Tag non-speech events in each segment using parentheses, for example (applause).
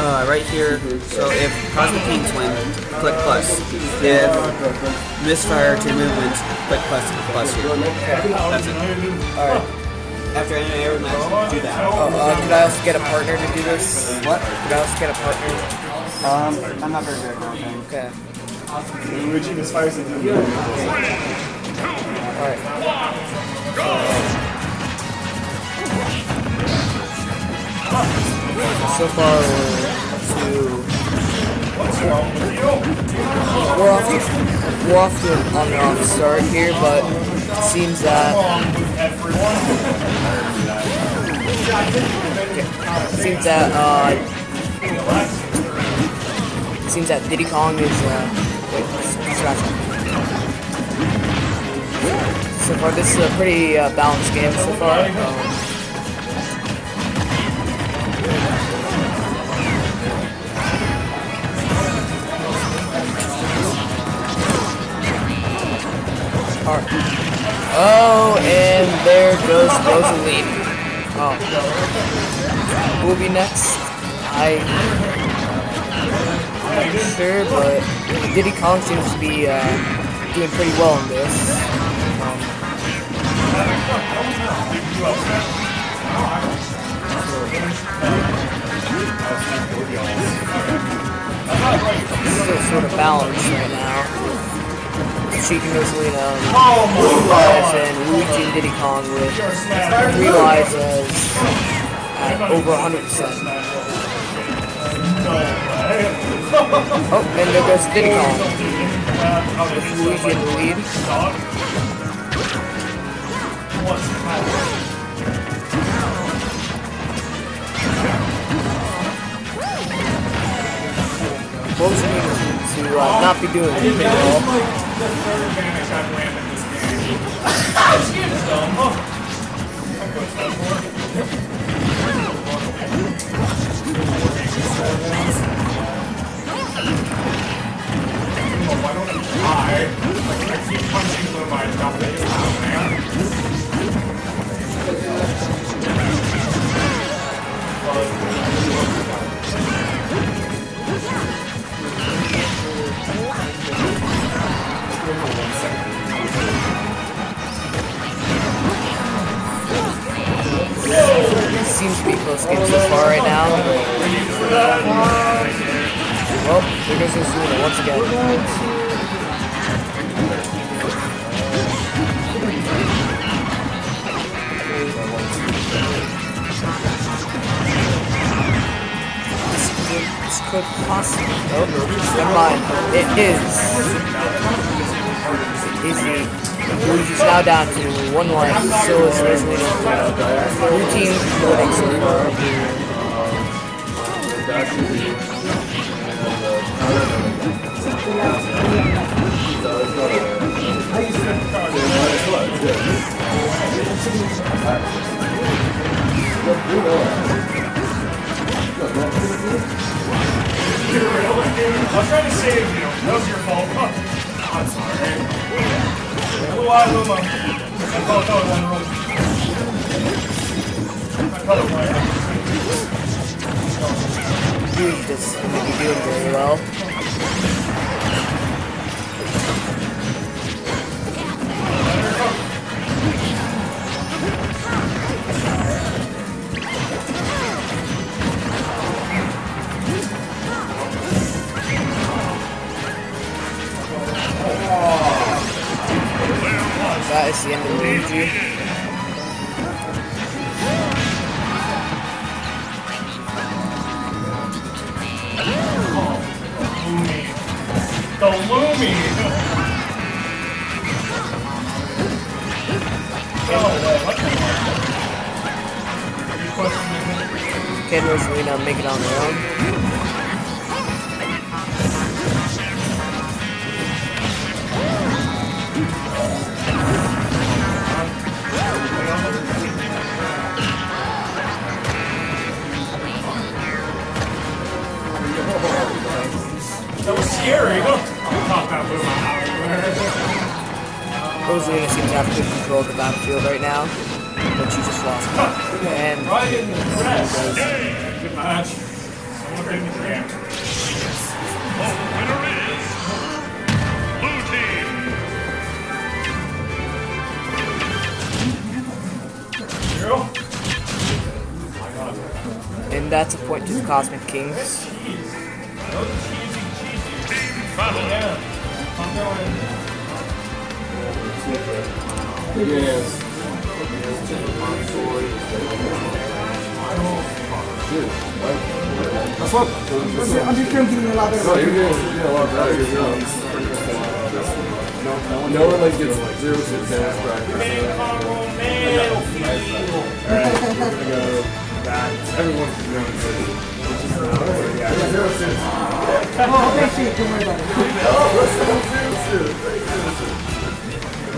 uh, right here. So if Cosmic Kings win, click plus. If Misfire to move wins, click plus plus here. That's it. Alright. After any every match, do that. Uh, uh, could I also get a partner to do this? What? Could I also get a partner? Um, I'm not very good at counting. Okay. Luigi misfires the demon. Alright. So far, we're to we're off we're off to on off start here, but it seems that seems that uh, seems that Diddy Kong is uh, wait, scratch. So far, this is a pretty uh, balanced game so far. Um, Alright. Oh, and there goes Rosalina. Oh. Who will be next? I, I'm not sure, but Diddy Kong seems to be uh, doing pretty well in this. Um, still sort of balanced right now. Cheeky Rosalina, Lives, and Luigi and Diddy Kong with three lives as at over 100%. Oh, and there goes Diddy Kong. With Luigi in the lead. Seems to uh, not be doing anything at all the third advantage I've landed this game. Excuse me. So, oh. That goes that. Oh, why don't I I keep punching them by dropping Seems to be close game so far right now. Well, there goes Osuna once again. This could possibly. Oh, never mind. It is. Easy. Luigi's now down to one life. So is Rosalina. Blue team winning Rosalina seems to have good control of the battlefield right now, but she just lost. And Ryan, rest. Good match. So I'm the game. The winner is Blue Team. Zero. And that's a point to the Cosmic Kings. Battle. I'm going. That's what. I'm just trying to give you a lot better. No, you're getting, a lot better. Getting, no one like gets like zero to tennis practice. Everyone's doing it. Oh, okay, shit, don't worry about it. I just put it on the sweet. It's pretty close though. She's pretty close. Or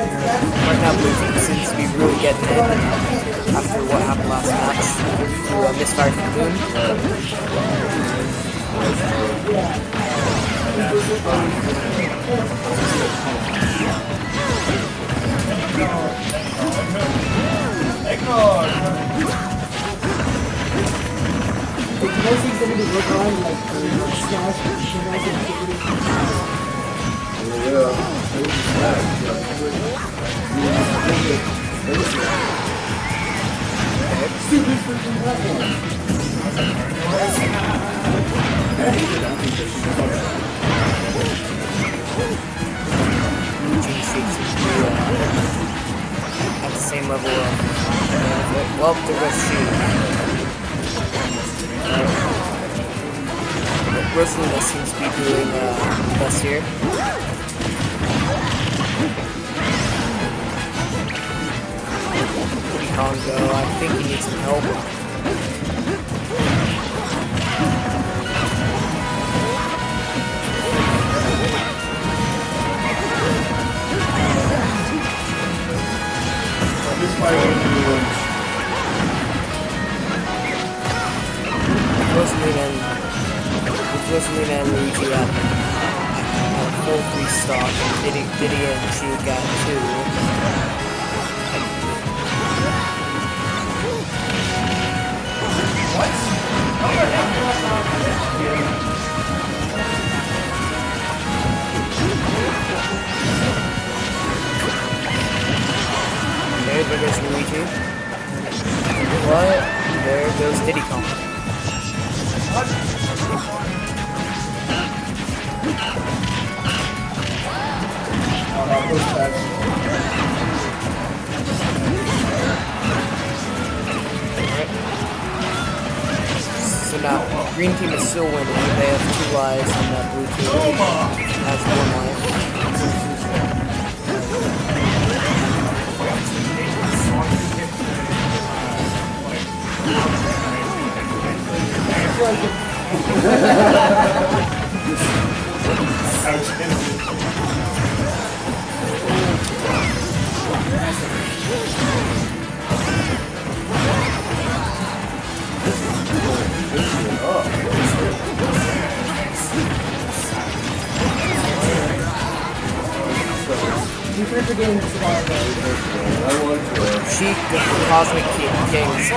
Blue Team seems to be really getting it after what happened last match through a misfire from Boone. Most things that we work on, like uh, Blue To uh, at the same level of. Uh, well, there goes Shoot. Uh, Rosalina seems to be doing uh, best here. Congo, I think he needs some help. This fight one. Rosalina and with Rosalina and Luigi at, a full three stock, and Diddy, Diddy and Sheik at two. There goes Luigi. But there goes Diddy Kong. Green team is still winning. They have two lives, and that blue team has one life. (laughs) again is about I want to. Sheik, the Cosmic King, is,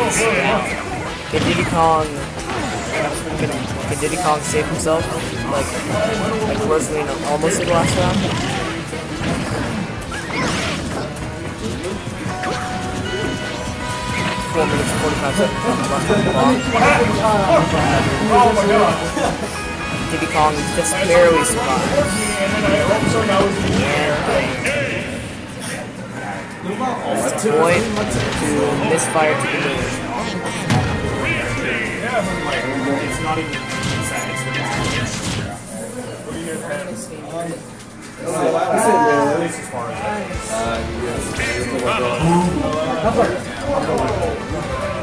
can Diddy Kong, can, can Diddy Kong save himself? Like, like Rosalina almost did last round? Four minutes and 45 seconds. Oh my god. Diddy Kong just barely survived. And point to misfire to the moon. It's not even? At least as far as. Uh, yes.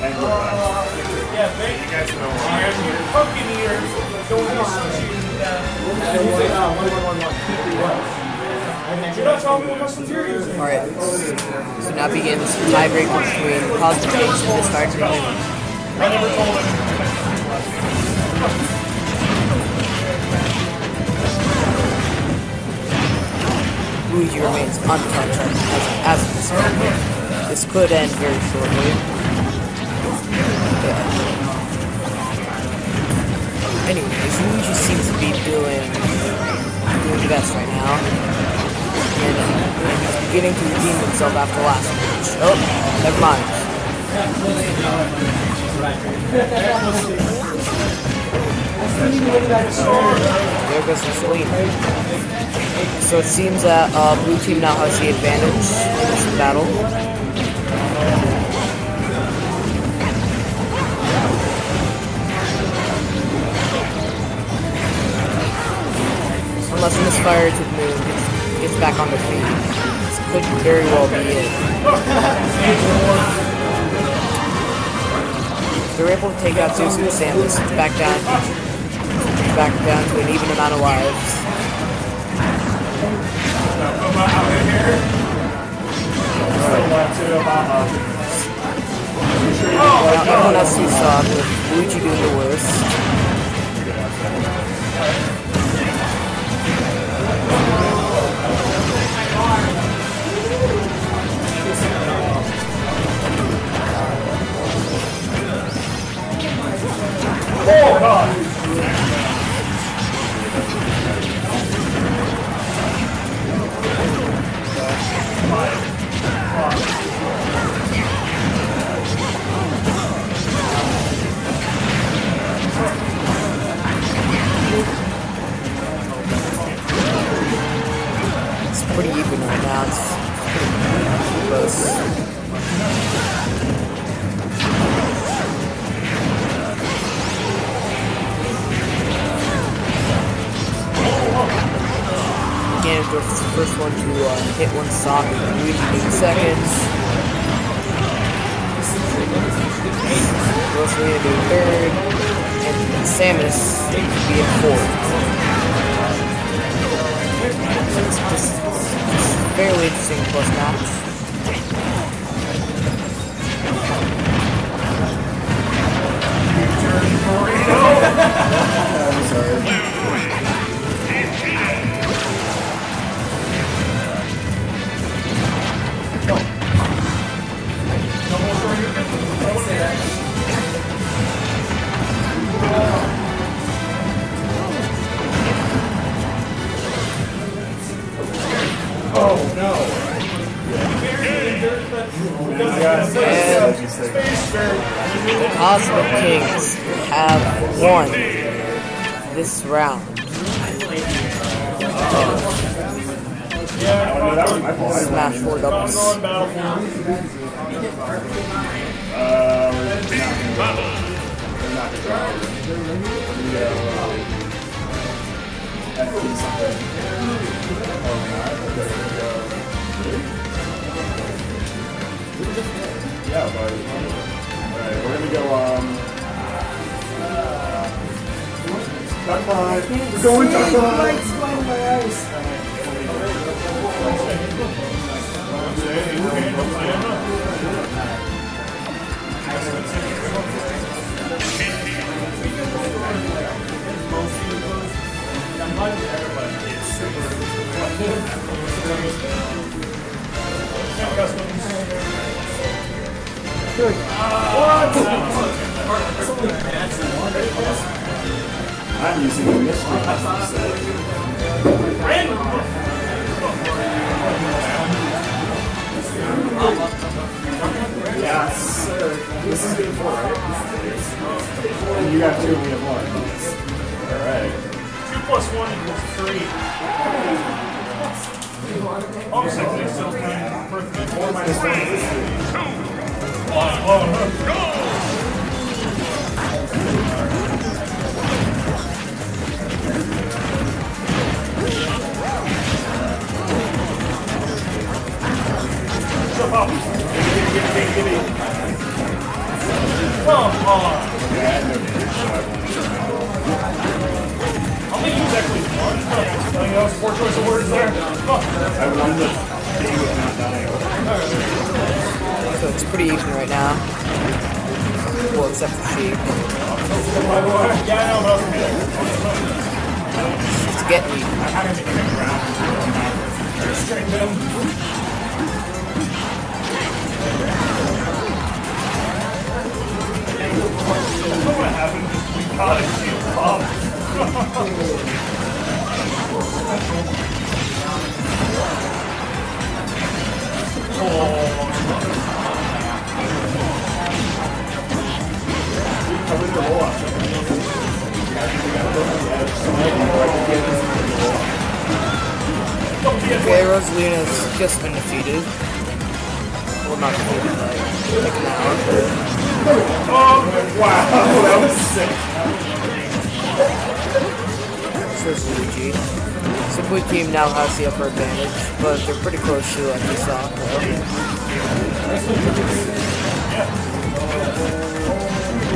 And back. Yeah, thank you guys know. And your ears. Don't with that. You're not telling me what. Alright, so now begins the tiebreak between Cosmic Kings and Team Movement. I never told him. Luigi remains untouched as of this moment. This could end very shortly. Anyways, Luigi seems to be doing doing the best right now. And, and he's beginning to redeem himself after last match. Oh, never mind. There goes the Celine. So it seems that uh, blue team now has the advantage in this battle. Misfire to move gets, gets back on the feet. This could very well be it. They're able to take out Zeus and Samus, it's back down back down to an even amount of lives. Now everyone else sees off with Luigi doing the worst. It's pretty even right now. It's pretty close. Ganondorf is the first one to uh, hit one sock in 3 seconds. Rosalina being third, and Samus being fourth. It's just it's fairly interesting close match. I'm using the mystery. Yes, sir. This is game four, right? And you have two, we have one. Alright. Two plus one equals three. Minus Four choice of words there. Oh. I won the game with Mount Downey. So it's pretty even right now. Well, except for kidding. It's getting. What happened? It. She popped. Okay, Rosalina's just been defeated. Well, not defeated, like, taken out. Oh, wow, that was sick. So is Luigi. Simply Team now has the upper advantage, but they're pretty close to like we saw. Sheik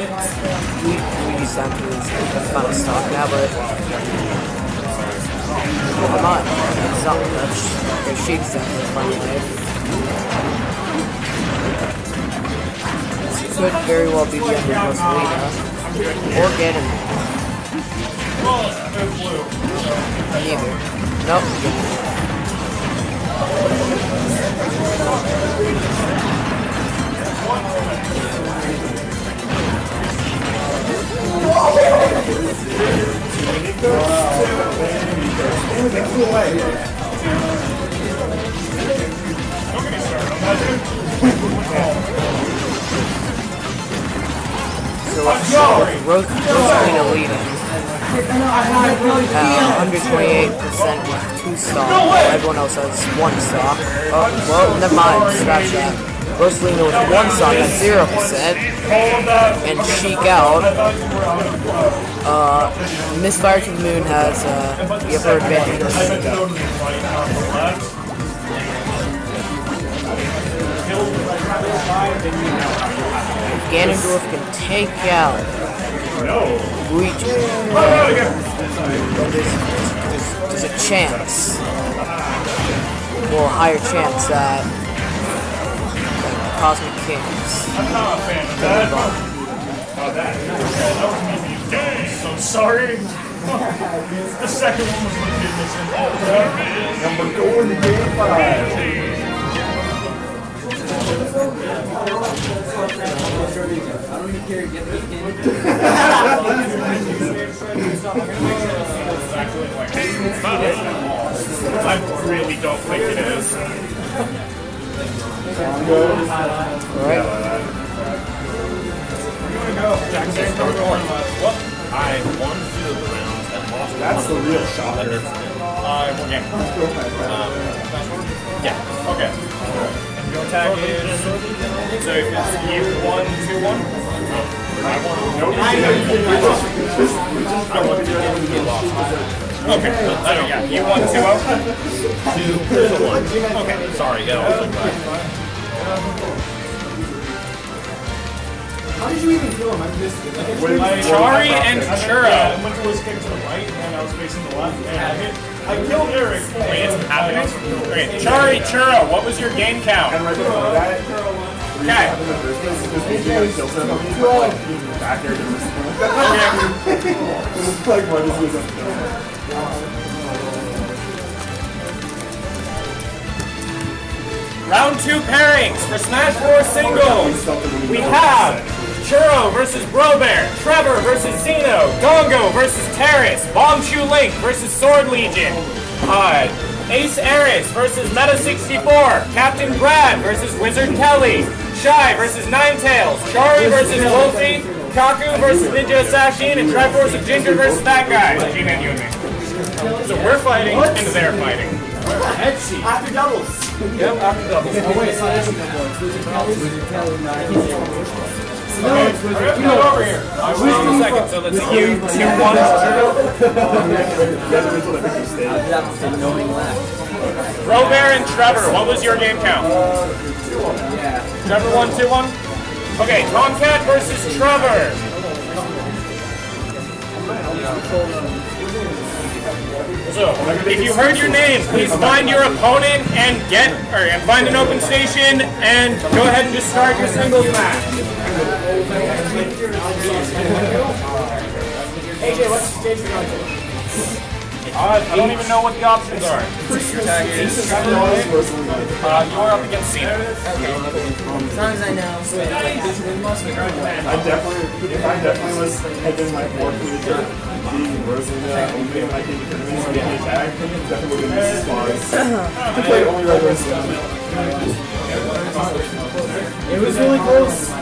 it? Luigi Santo is kind of stock now, but come on, it's not much. Down to front life. This could very well be the end of Rosalina. Or Ganon. Neither. Nope. So let's Ros- Rosalina leading. Uh, 128% with two stock. Everyone else has one stock. Oh, well, never mind. Scratch that. Rosalina with one song at 0%. And Sheik out. Uh, Misfire to the Moon has uh, the upper advantage. Ganondorf can take out Luigi. There's, there's, there's a chance, a higher chance that Cosmic Kings I'm not a fan of that. Oh, that. That was me. So sorry. the second one was legit missing. Number four in the game five. I really don't think it is. Congo. Alright. We're going to go. Jackson, number What? I two the rounds and lost That's the real shot. I won. Yeah. Yeah. Okay. Your attack is. So if it's you, one two one. Okay, I yeah, you want 2 0? Two, there's a 1. Okay, sorry, yeah, I was like. How did you even kill him? I missed it. Like, when my Chari and Churro. I went to his kick to the right, and I was facing the left, and I hit. I killed Eric. Wait, it's happening? Okay, Chari, Churro, what was your game count? And right before that, Churro Round two pairings for Smash 4 singles. We have Churro versus Brobear, Trevor versus Zeno, Gongo versus Terrace, Bombchu Link versus Sword Legion, uh, Ace Eris versus Meta 64, Captain Brad versus Wizard Kelly, Shy versus Ninetales, Chari versus Wolfie, Kaku versus Ninja Assassin, and Triforce of Ginger versus that guy. G-Man, you and me. So we're fighting and they're fighting. After doubles. Yep, after doubles. Oh wait, so that's Wizard Kelly, Wizard Kelly, Okay, we're gonna go over here. I'll show in a second. So let's see you two one. (laughs) That was a knowing laugh. Robert and Trevor, what was your game count? Trevor one two one. Okay, Tomcat versus Trevor. So, if you heard your name, please find your opponent and get, or find an open station, and go ahead and just start your singles match. AJ, what's the stage you're on? Uh, I don't even know what the options are. Your tag is. Uh, you're up against Cena. Okay. As long as I know. I definitely, if I definitely was heading like more for the dirt, being Rosalina, opening my team tournaments and getting a definitely would have missed spots. I played only red Rosalina. It was really close.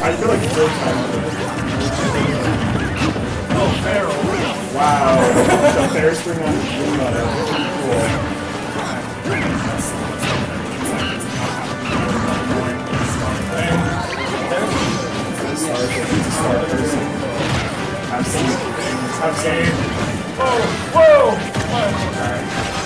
I feel like. Oh, Feral. Wow. (laughs) the fair string on the blue letter. Pretty cool. Star, he's a star person. Absolutely. Absolutely. Whoa! Whoa! I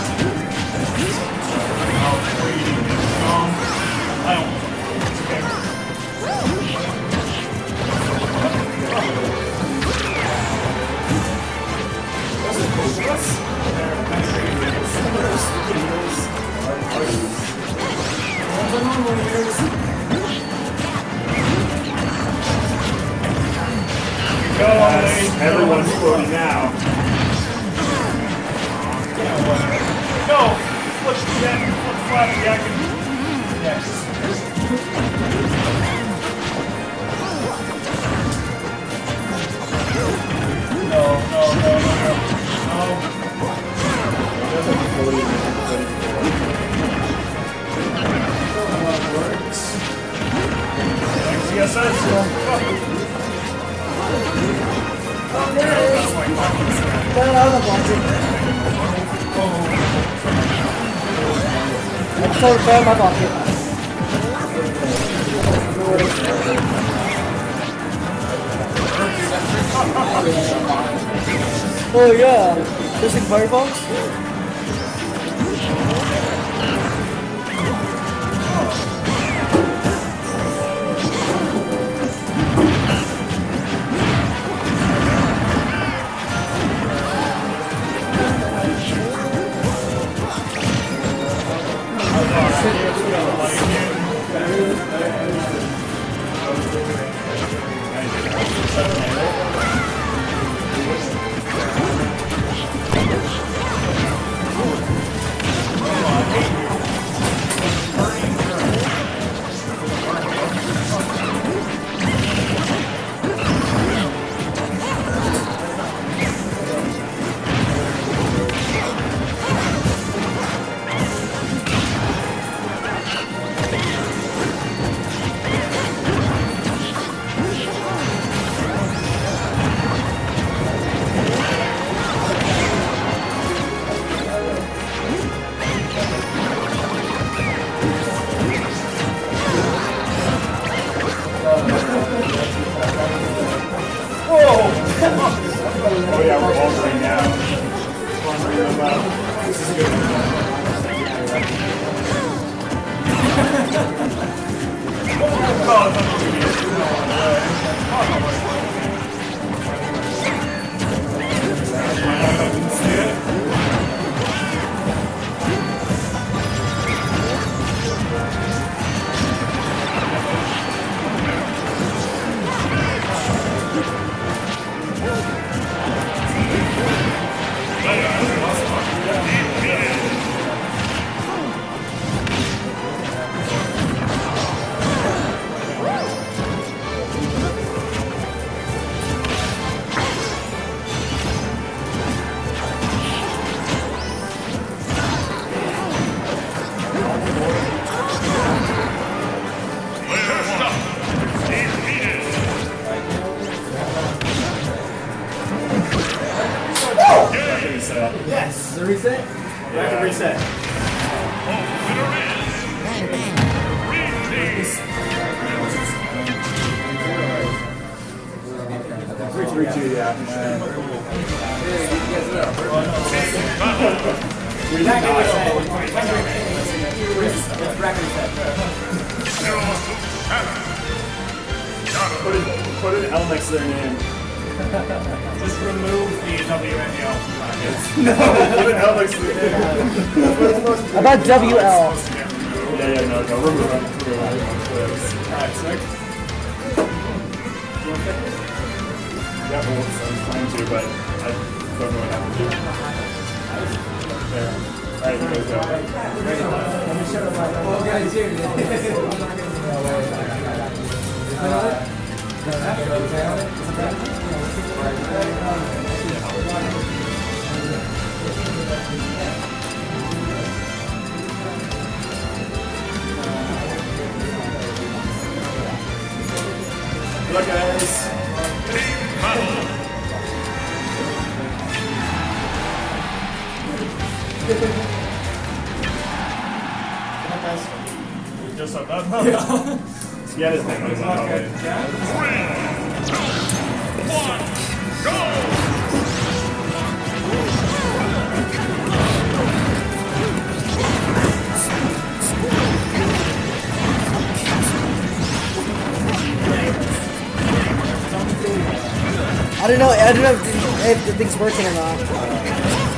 told fell in name. WL? Yeah, yeah, no, no, remove it. Remove. Alright, sick. Yeah, well, I was trying to, but I don't know what happened. There. Alright, you guys go. Good luck, guys. Battle. Just like that. (laughs) Yeah, his name is on. Three, two, one, go! I don't know. I don't know if, if the thing's working or not.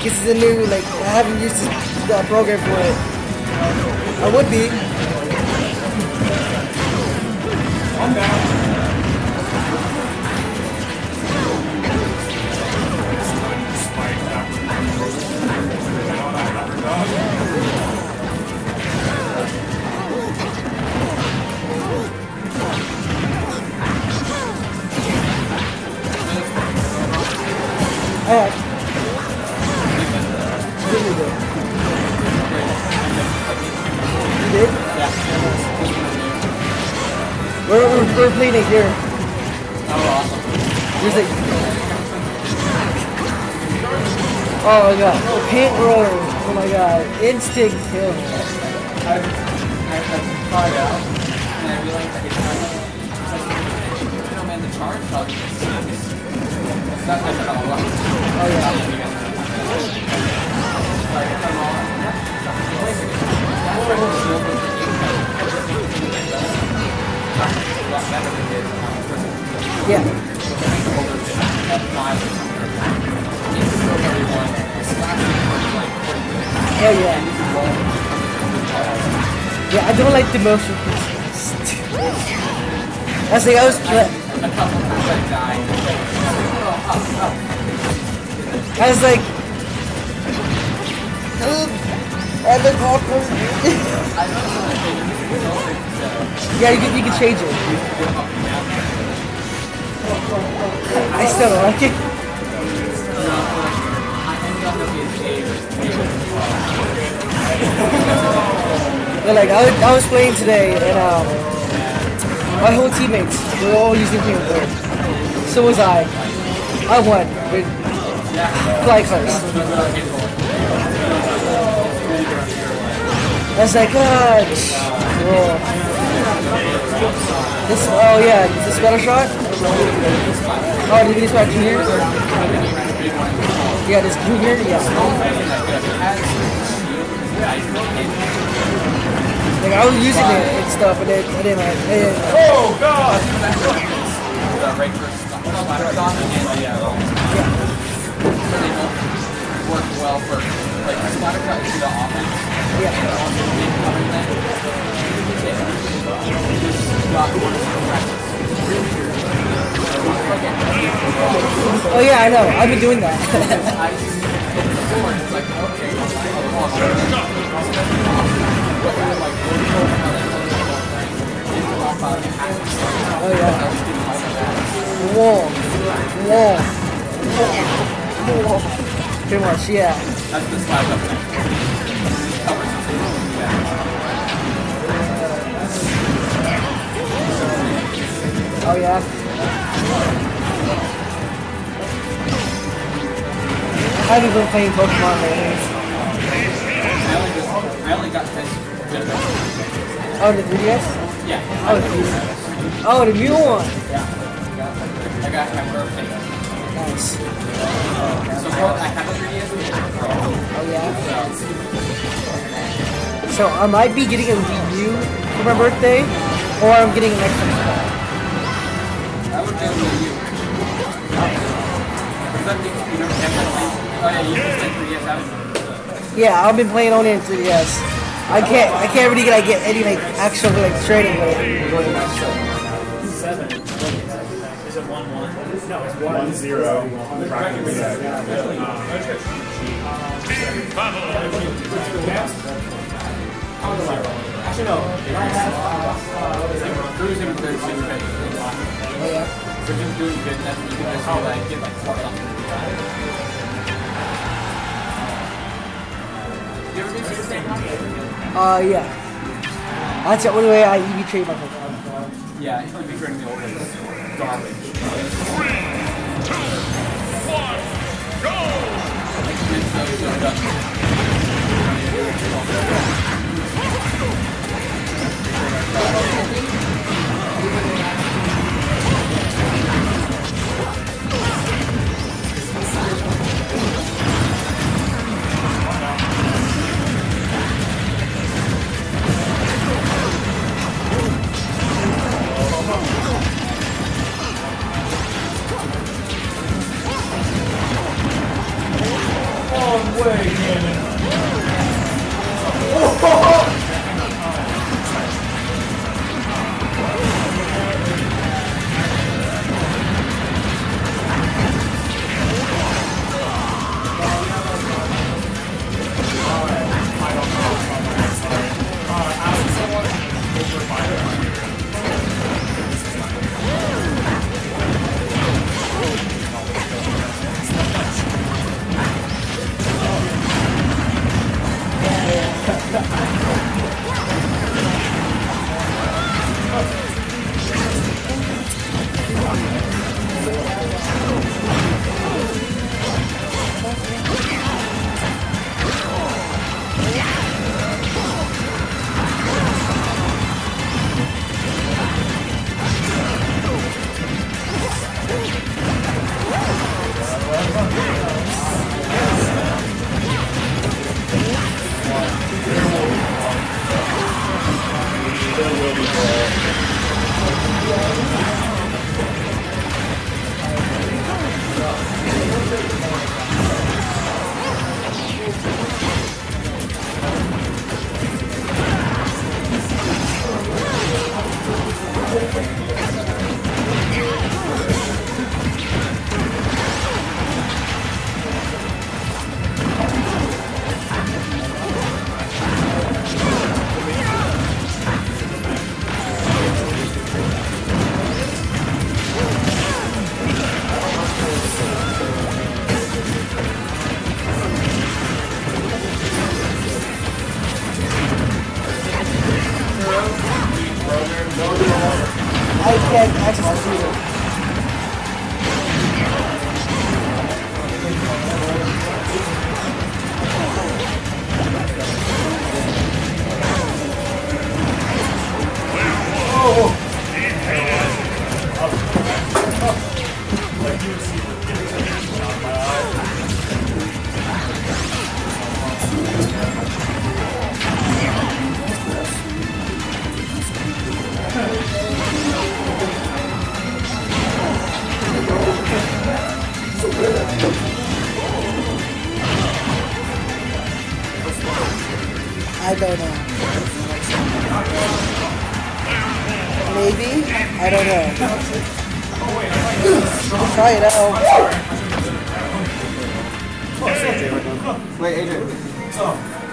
This is a new like I haven't used the program for it. I would be. Alright. We're, we're, we're playing it here. There's like... Oh my god. Paint roll. Oh my god. Instant kill. I, I, I out, and I realized I could charge it. It's like, you know, the charge probably just sucks. That's like a lot. Oh yeah. Yeah. Oh yeah. Yeah, I don't like the motion pieces. I was like, I was. I was like. Look awkward. yeah, you can, you can change it. I still like it. Like I was, I was playing today, and um, my whole teammates were all using King of So was I. I won with fly colors. I was like, ah, whoa. This, oh yeah, the spell shot. Oh, did you spell junior? Yeah, this junior, yeah. Like I was using it and stuff, and then, and then like, and then, Oh god! The right first Splattershot and the so they both work well for like the Splattershot is the offense. yeah. And also the big cover then. Got worse for practice. Oh yeah, I know. I've been doing that. (laughs) Oh yeah. Whoa, whoa, whoa. Pretty much, yeah. That's the slide up. Oh yeah. I haven't been playing Pokemon lately. I only just, I only got this Oh, the 3DS? yeah. Oh, the, oh, the new one. Yeah. I got my birthday. Nice. So I have a 3DS. Oh yeah. So I might be getting a Wii U for my birthday, or I'm getting an Xbox. Yeah, you just said 3DS, haven't you? Yeah, I've been playing on it in 3DS. I can't, I can't really get, like, get any like actual like training with it. Seven. Is it one one? No, it's one. One zero. Bracket reset. Team battle. Actually, no. Cruising with 36. Oh yeah. If you're just doing good, then you can just do like, get like four something. You ever do super saiyan? Uh yeah. That's the only way I EV trade my Pokemon. Yeah, if you're turning the old ones. Garbage. Three, two, there will be balls. Wait, Adrian. Battle.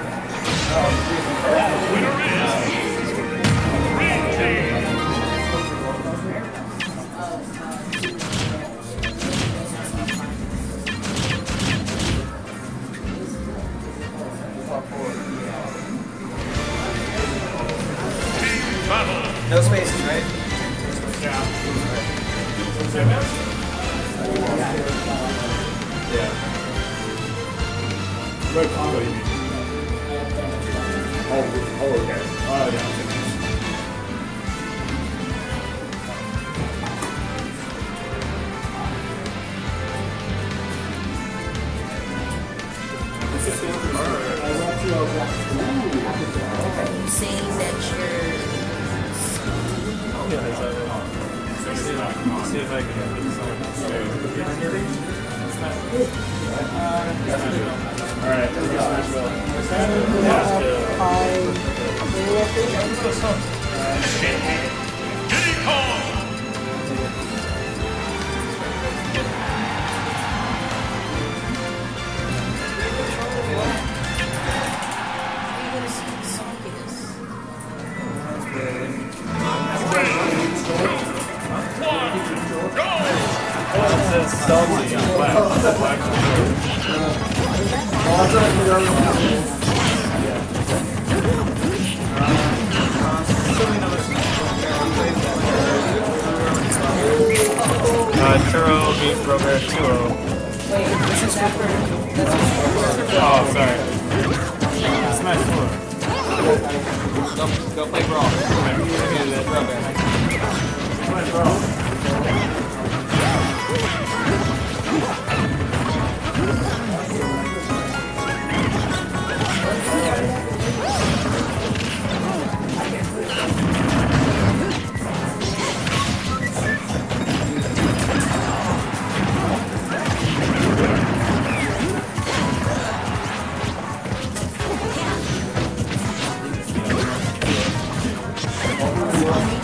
Beat Robert 2 Oh, sorry. Smash 4. Go, go play Brawl.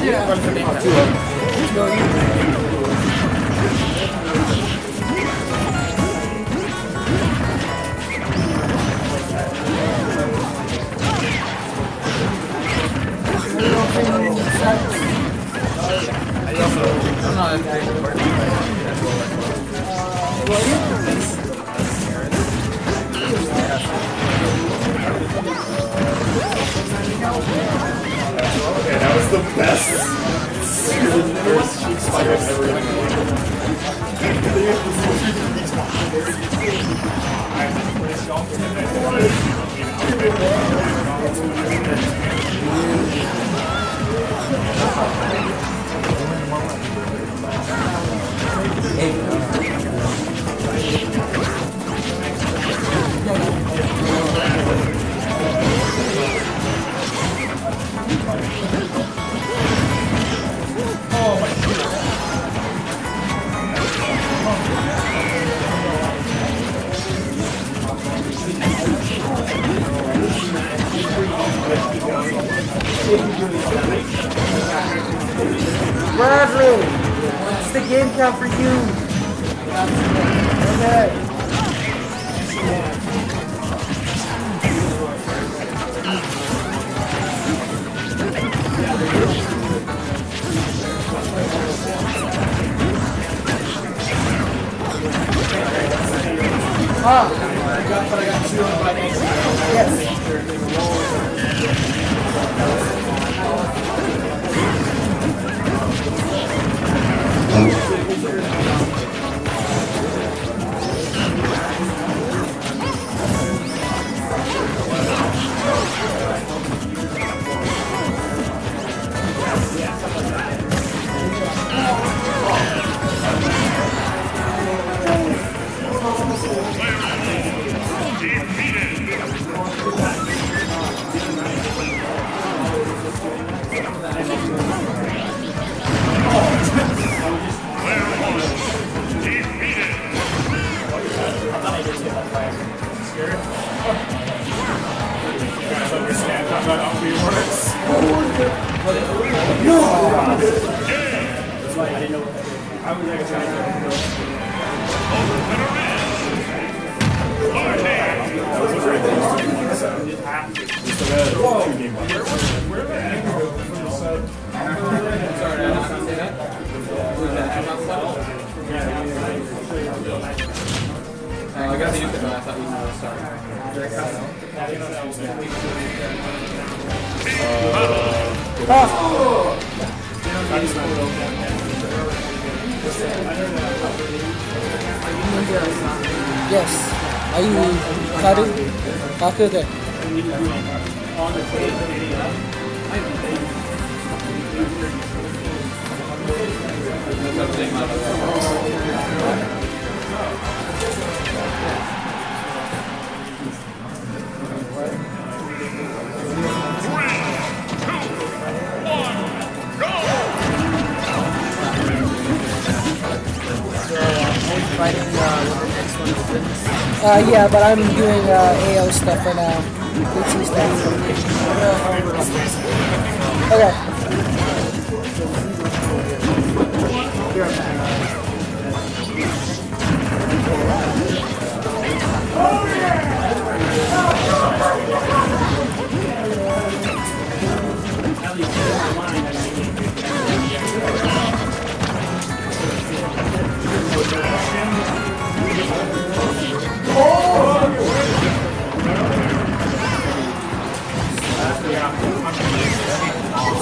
I'm not a big part. Okay, Fighting uh, what the one opens. Uh, yeah, but I'm doing uh, AO stuff right now. Stuff. Okay.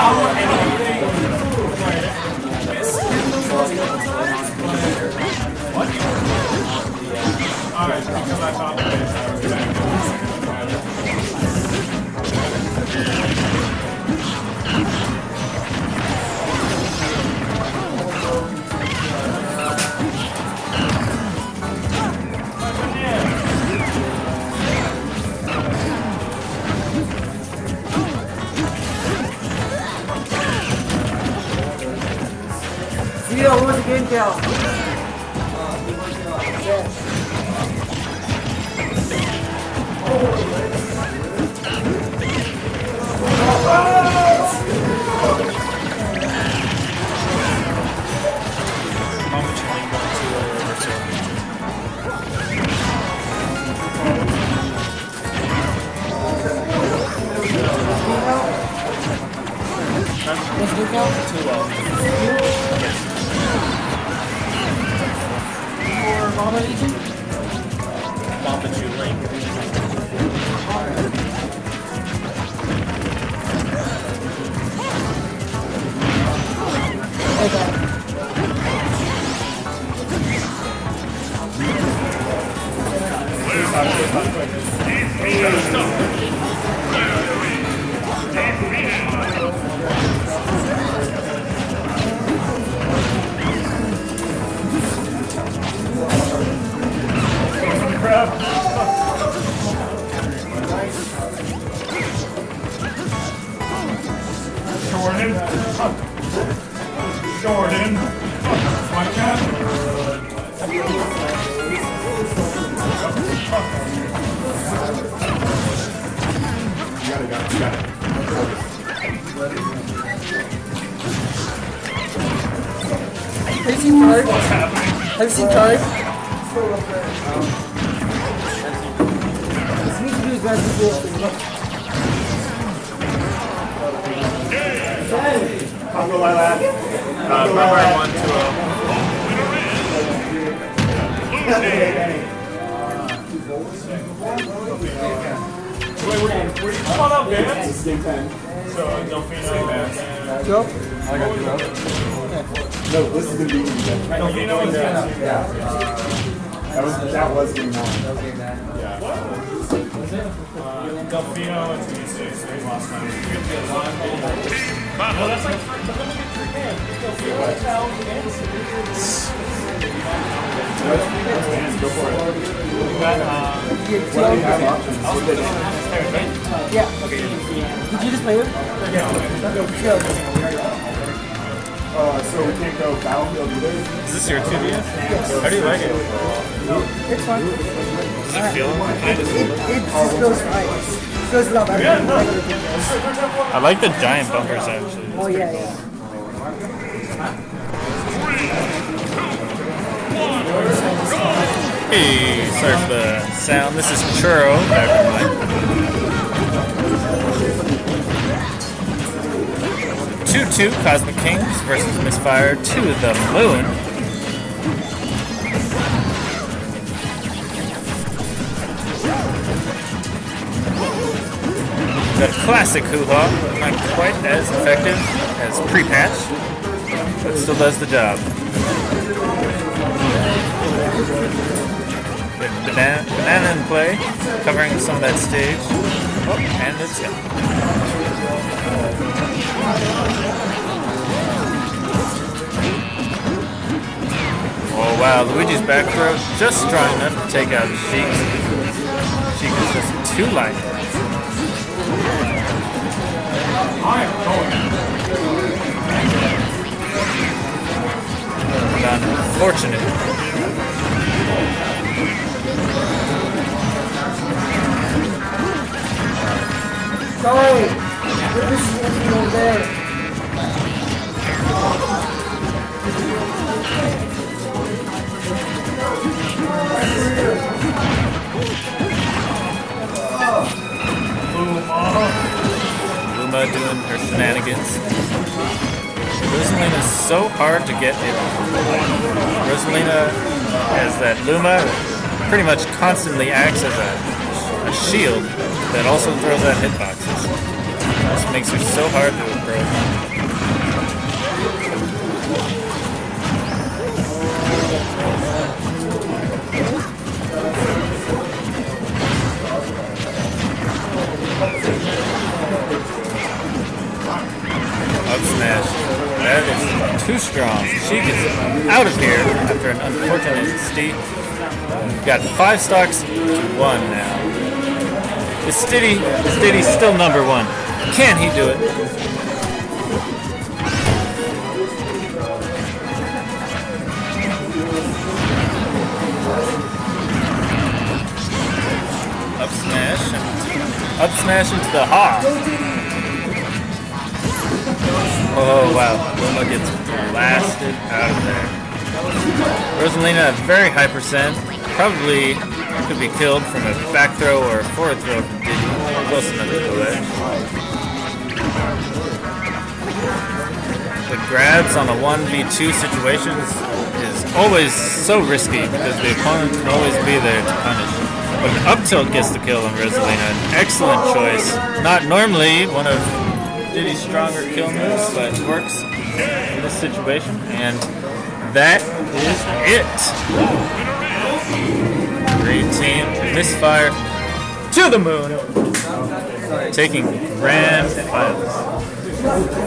Alright, Have you seen Card? This needs to Congo Lilac. Uh, Barbara 1 2 Wait, where, you come on up, man? This is game 10. So, Delfino and... Go. No, this is gonna be game 10. Delfino and... That was, that was game 1. Delfino and TD6, so he lost time. Well, that's like the limited three hands. Delfino, Cal, Go for it. You got, uh, What do you have options? What do they? Yeah. Did you just play with? Uh, so we can't go Battlefield either? Is this your 2DS? How do you like it? It's fine. Does it feel kind of It, it just feels fine. It feels a lot better than regular videos. I like the giant bumpers actually. Oh yeah, yeah. Hey, sorry for the sound. This is Churro. Back from Two two Cosmic Kings versus Misfire to the moon. The classic hoo-ha, not quite as effective as pre-patch, but still does the job. Banana, banana in play, covering some of that stage. Oh, and it's in. Oh wow, Luigi's back throw just strong enough to take out Sheik. Sheik is just too light. Unfortunate. Sorry. Luma doing her shenanigans. Rosalina is so hard to get in. Rosalina has that Luma pretty much constantly acts as a, a shield that also throws out hitboxes. This makes her so hard to approach. Up smash. That is too strong. She gets out of here after an unfortunate steep. We've Got five stocks to one now. Is Stiddy, is still number one? Can he do it? Up smash. Up smash into the hawk. Oh wow, Luma gets blasted out of there. Rosalina at very high percent, probably could be killed from a back throw or a forward throw from Diddy, close enough to the ledge. The grabs on a 1v2 situations is always so risky because the opponent can always be there to punish. But an up tilt gets the kill on Rosalina, an excellent choice. Not normally one of Diddy's stronger kill moves, but it works in this situation. And that is it. Great team. Misfire to the moon. Taking grand finals.